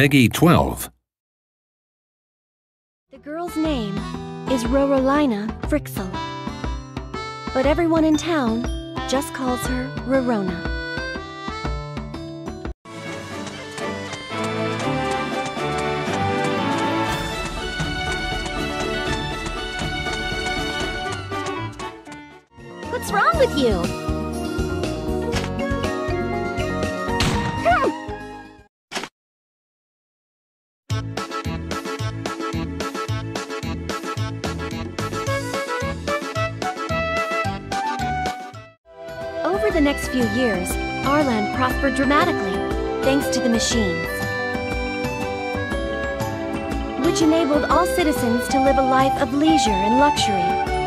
Peggy 12. The girl's name is Rorolina Frixell. But everyone in town just calls her Rorona. What's wrong with you? Over the next few years, Arland prospered dramatically, thanks to the machines. Which enabled all citizens to live a life of leisure and luxury.